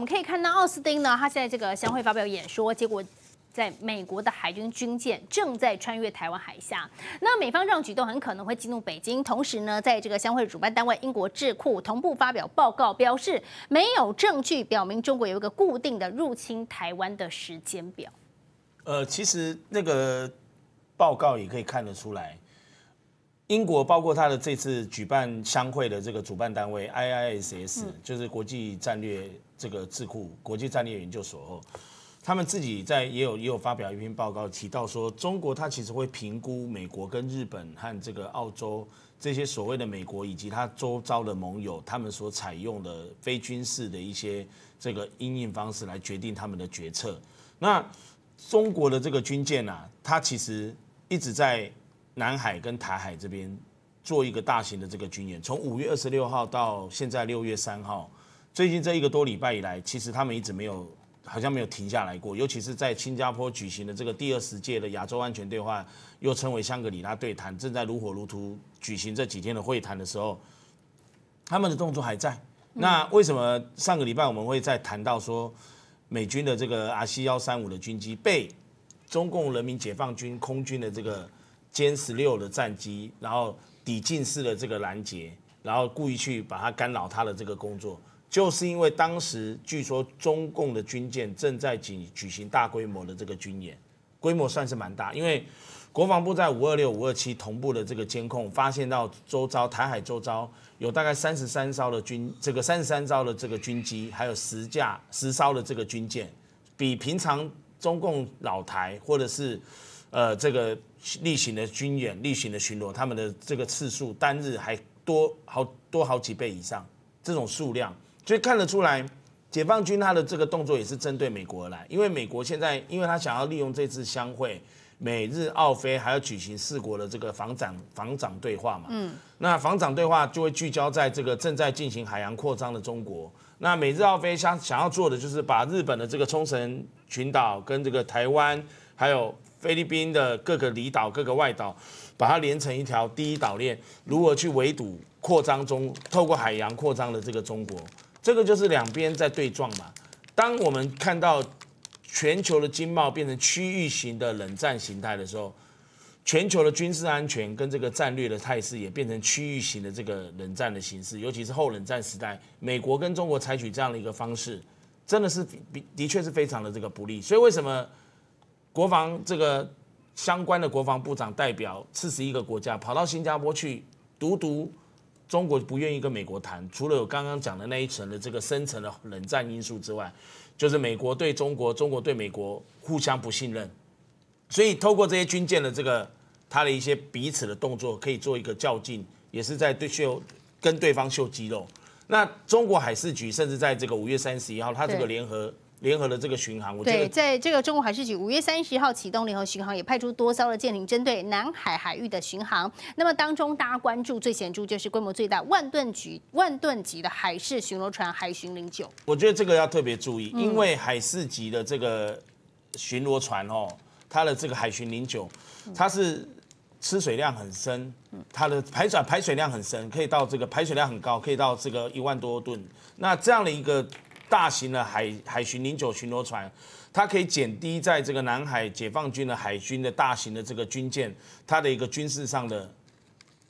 我们可以看到奥斯汀呢，他在这个相会发表演说，结果。在美国的海军军舰正在穿越台湾海峡，那美方这种举动很可能会激怒北京。同时呢，在这个相会主办单位英国智库同步发表报告，表示没有证据表明中国有一个固定的入侵台湾的时间表。呃，其实那个报告也可以看得出来，英国包括他的这次举办商会的这个主办单位 IISS，就是国际战略这个智库国际战略研究所后。他们自己在也有也有发表一篇报告，提到说，中国它其实会评估美国跟日本和这个澳洲这些所谓的美国以及它周遭的盟友，他们所采用的非军事的一些这个应应方式来决定他们的决策。那中国的这个军舰啊，它其实一直在南海跟台海这边做一个大型的这个军演，从五月二十六号到现在六月三号，最近这一个多礼拜以来，其实他们一直没有。好像没有停下来过，尤其是在新加坡举行的这个第二十届的亚洲安全对话，又称为香格里拉对谈，正在如火如荼举行这几天的会谈的时候，他们的动作还在。那为什么上个礼拜我们会再谈到说，美军的这个 R C 幺三五的军机被中共人民解放军空军的这个歼十六的战机，然后抵近式的这个拦截，然后故意去把它干扰他的这个工作？就是因为当时据说中共的军舰正在举举行大规模的这个军演，规模算是蛮大。因为国防部在五二六、五二七同步的这个监控，发现到周遭台海周遭有大概三十三艘的军这个三十三艘的这个军机，还有十架十艘的这个军舰，比平常中共老台或者是呃这个例行的军演、例行的巡逻，他们的这个次数单日还多好多好几倍以上，这种数量。所以看得出来，解放军他的这个动作也是针对美国而来，因为美国现在，因为他想要利用这次相会，美日澳菲还要举行四国的这个防长防长对话嘛，嗯，那防长对话就会聚焦在这个正在进行海洋扩张的中国，那美日澳菲想想要做的就是把日本的这个冲绳群岛跟这个台湾，还有菲律宾的各个离岛、各个外岛，把它连成一条第一岛链，如何去围堵扩张中透过海洋扩张的这个中国。这个就是两边在对撞嘛。当我们看到全球的经贸变成区域型的冷战形态的时候，全球的军事安全跟这个战略的态势也变成区域型的这个冷战的形式。尤其是后冷战时代，美国跟中国采取这样的一个方式，真的是的确是非常的这个不利。所以为什么国防这个相关的国防部长代表四十一个国家跑到新加坡去独独？中国不愿意跟美国谈，除了有刚刚讲的那一层的这个深层的冷战因素之外，就是美国对中国，中国对美国互相不信任，所以透过这些军舰的这个他的一些彼此的动作，可以做一个较劲，也是在对秀跟对方秀肌肉。那中国海事局甚至在这个五月三十一号，他这个联合。联合的这个巡航，我对，在这个中国海事局五月三十号启动联合巡航，也派出多艘的舰艇针对南海海域的巡航。那么当中大家关注最显著就是规模最大万吨级万吨级的海事巡逻船海巡零九。我觉得这个要特别注意，因为海事级的这个巡逻船哦，它的这个海巡零九，它是吃水量很深，它的排水排水量很深，可以到这个排水量很高，可以到这个一万多吨。那这样的一个。大型的海海巡零九巡逻船，它可以减低在这个南海解放军的海军的大型的这个军舰，它的一个军事上的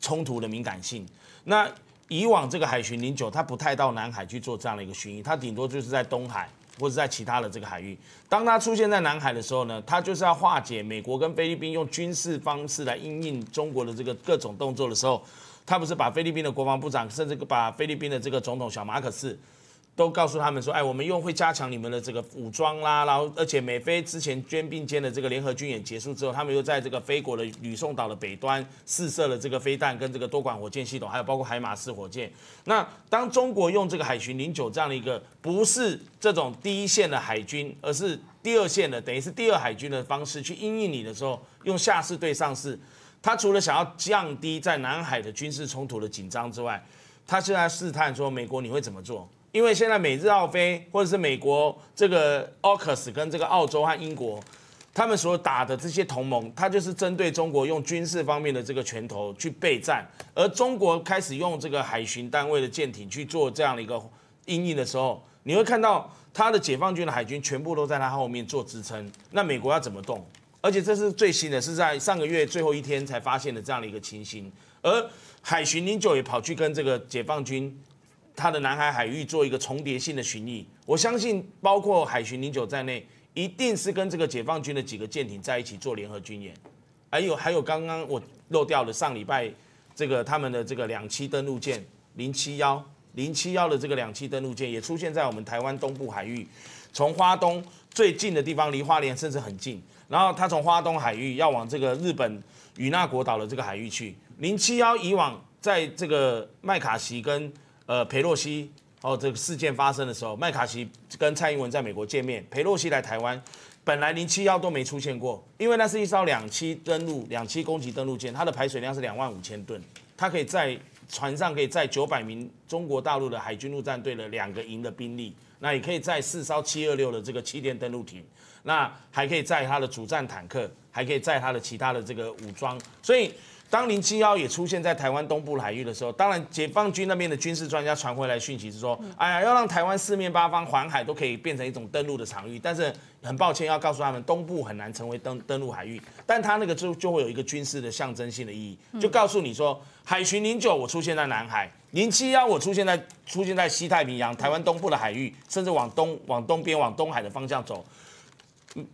冲突的敏感性。那以往这个海巡零九，它不太到南海去做这样的一个巡弋，它顶多就是在东海或者在其他的这个海域。当它出现在南海的时候呢，它就是要化解美国跟菲律宾用军事方式来应应中国的这个各种动作的时候，它不是把菲律宾的国防部长，甚至把菲律宾的这个总统小马可斯。都告诉他们说，哎，我们又会加强你们的这个武装啦，然后而且美菲之前肩并肩的这个联合军演结束之后，他们又在这个菲国的吕宋岛的北端试射了这个飞弹跟这个多管火箭系统，还有包括海马式火箭。那当中国用这个海巡零九这样的一个不是这种第一线的海军，而是第二线的，等于是第二海军的方式去应应你的时候，用下士对上士，他除了想要降低在南海的军事冲突的紧张之外，他现在试探说美国你会怎么做？因为现在美日澳菲或者是美国这个 AUKUS 跟这个澳洲和英国，他们所打的这些同盟，它就是针对中国用军事方面的这个拳头去备战，而中国开始用这个海巡单位的舰艇去做这样的一个应应的时候，你会看到他的解放军的海军全部都在他后面做支撑。那美国要怎么动？而且这是最新的，是在上个月最后一天才发现的这样的一个情形。而海巡零九也跑去跟这个解放军他的南海海域做一个重叠性的巡弋。我相信，包括海巡零九在内，一定是跟这个解放军的几个舰艇在一起做联合军演。还有还有，刚刚我漏掉了上礼拜这个他们的这个两栖登陆舰零七幺零七幺的这个两栖登陆舰也出现在我们台湾东部海域，从花东最近的地方离花莲甚至很近。然后他从花东海域要往这个日本与那国岛的这个海域去。零七幺以往在这个麦卡锡跟呃佩洛西哦这个事件发生的时候，麦卡锡跟蔡英文在美国见面，佩洛西来台湾，本来零七幺都没出现过，因为那是一艘两栖登陆、两栖攻击登陆舰，它的排水量是两万五千吨，它可以在船上可以载九百名中国大陆的海军陆战队的两个营的兵力，那也可以载四艘七二六的这个气垫登陆艇。那还可以载它的主战坦克，还可以载它的其他的这个武装。所以，当零七幺也出现在台湾东部海域的时候，当然解放军那边的军事专家传回来讯息是说，哎呀，要让台湾四面八方环海都可以变成一种登陆的场域。但是很抱歉要告诉他们，东部很难成为登登陆海域。但它那个就就会有一个军事的象征性的意义，就告诉你说，海巡零九我出现在南海，零七幺我出现在出现在西太平洋、台湾东部的海域，甚至往东往东边往东海的方向走。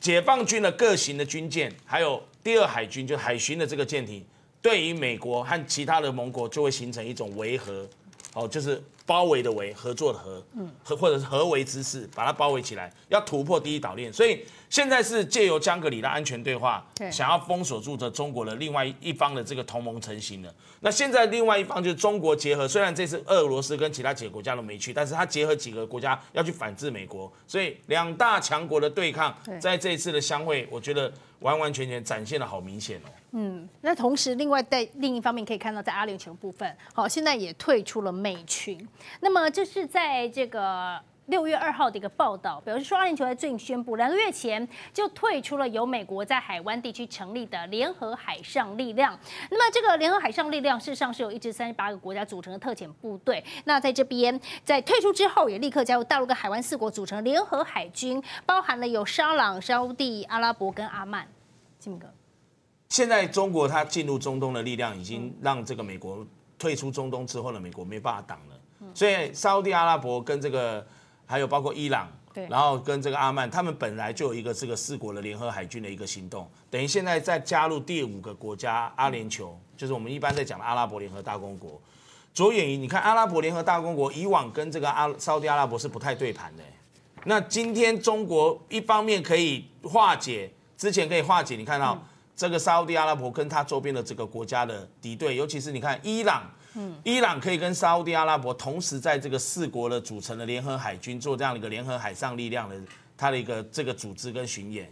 解放军的各型的军舰，还有第二海军就海巡的这个舰艇，对于美国和其他的盟国就会形成一种维和，哦，就是包围的围，合作的合，嗯，和或者是合围之势，把它包围起来，要突破第一岛链，所以。现在是借由江格里拉安全对话，想要封锁住这中国的另外一方的这个同盟成型了。那现在另外一方就是中国结合，虽然这次俄罗斯跟其他几个国家都没去，但是他结合几个国家要去反制美国，所以两大强国的对抗，在这一次的相会，我觉得完完全全展现的好明显哦。嗯，那同时另外在另一方面可以看到，在阿联酋部分，好，现在也退出了美群。那么这是在这个。六月二号的一个报道表示说，阿联酋在最近宣布，两个月前就退出了由美国在海湾地区成立的联合海上力量。那么，这个联合海上力量事实上是由一支三十八个国家组成的特遣部队。那在这边，在退出之后，也立刻加入大陆跟海湾四国组成联合海军，包含了有沙朗、沙地、阿拉伯跟阿曼。金明哥，现在中国它进入中东的力量，已经让这个美国退出中东之后呢，美国没办法挡了。所以，沙地阿拉伯跟这个。还有包括伊朗，对，然后跟这个阿曼，他们本来就有一个这个四国的联合海军的一个行动，等于现在再加入第五个国家阿联酋，就是我们一般在讲的阿拉伯联合大公国。着眼于你看阿拉伯联合大公国以往跟这个阿沙特阿拉伯是不太对盘的，那今天中国一方面可以化解，之前可以化解，你看到这个沙特阿拉伯跟他周边的这个国家的敌对，尤其是你看伊朗。伊朗可以跟沙地阿拉伯同时在这个四国的组成的联合海军做这样的一个联合海上力量的它的一个这个组织跟巡演，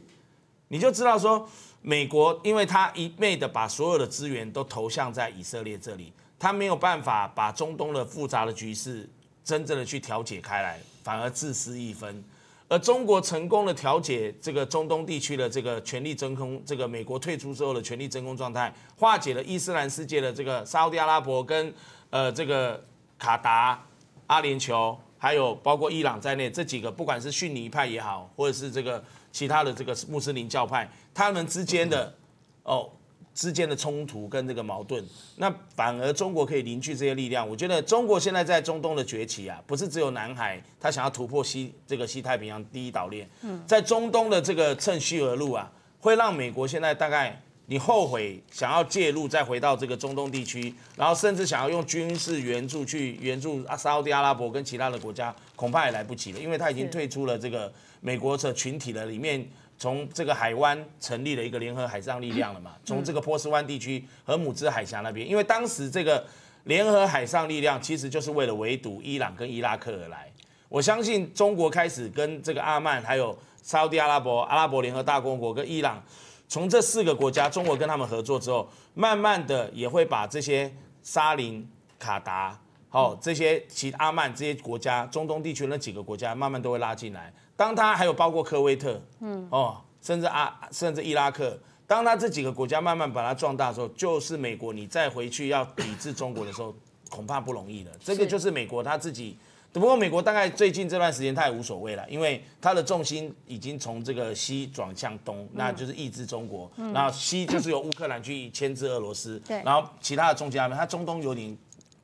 你就知道说美国，因为他一昧的把所有的资源都投向在以色列这里，他没有办法把中东的复杂的局势真正的去调解开来，反而自私一分。而中国成功的调解这个中东地区的这个权力真空，这个美国退出之后的权力真空状态，化解了伊斯兰世界的这个沙特阿拉伯跟呃这个卡达、阿联酋，还有包括伊朗在内这几个，不管是逊尼派也好，或者是这个其他的这个穆斯林教派，他们之间的哦。之间的冲突跟这个矛盾，那反而中国可以凝聚这些力量。我觉得中国现在在中东的崛起啊，不是只有南海，他想要突破西这个西太平洋第一岛链。嗯，在中东的这个趁虚而入啊，会让美国现在大概你后悔想要介入，再回到这个中东地区，然后甚至想要用军事援助去援助阿沙特阿拉伯跟其他的国家，恐怕也来不及了，因为他已经退出了这个美国的群体了里面。从这个海湾成立了一个联合海上力量了嘛？从这个波斯湾地区和姆兹海峡那边，因为当时这个联合海上力量其实就是为了围堵伊朗跟伊拉克而来。我相信中国开始跟这个阿曼、还有沙特阿拉伯、阿拉伯联合大公国跟伊朗，从这四个国家，中国跟他们合作之后，慢慢的也会把这些沙林、卡达、好这些其阿曼这些国家，中东地区那几个国家，慢慢都会拉进来。当他还有包括科威特，嗯，哦，甚至阿甚至伊拉克，当他这几个国家慢慢把它壮大的时候，就是美国你再回去要抵制中国的时候，恐怕不容易了。这个就是美国他自己不过美国大概最近这段时间他也无所谓了，因为他的重心已经从这个西转向东，那就是抑制中国。然后西就是由乌克兰去牵制俄罗斯，对然后其他的中间，他中东有点，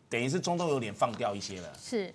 等于是中东有点放掉一些了。是。